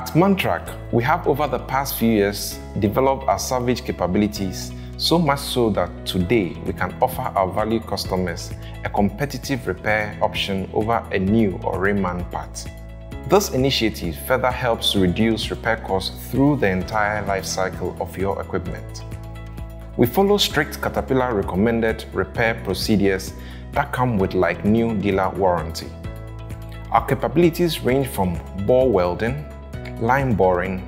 At Mantrac, we have over the past few years developed our salvage capabilities so much so that today we can offer our valued customers a competitive repair option over a new or reman part. This initiative further helps reduce repair costs through the entire life cycle of your equipment. We follow strict Caterpillar recommended repair procedures that come with like new dealer warranty. Our capabilities range from bore welding, line boring,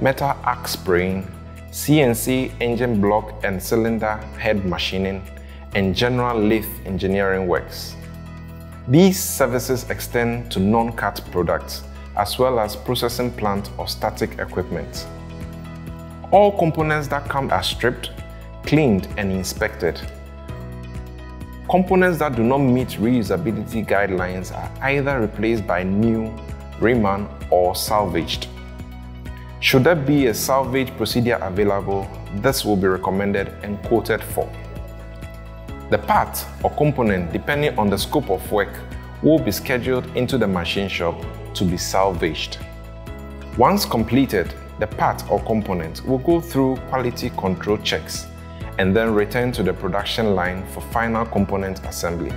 metal arc spraying, CNC engine block and cylinder head machining, and general lathe engineering works. These services extend to non-Cat products as well as processing plant or static equipment. All components that come are stripped, cleaned and inspected. Components that do not meet reusability guidelines are either replaced by new, reman or salvaged. Should there be a salvage procedure available, this will be recommended and quoted for. The part or component, depending on the scope of work, will be scheduled into the machine shop to be salvaged. Once completed, the part or component will go through quality control checks and then return to the production line for final component assembly.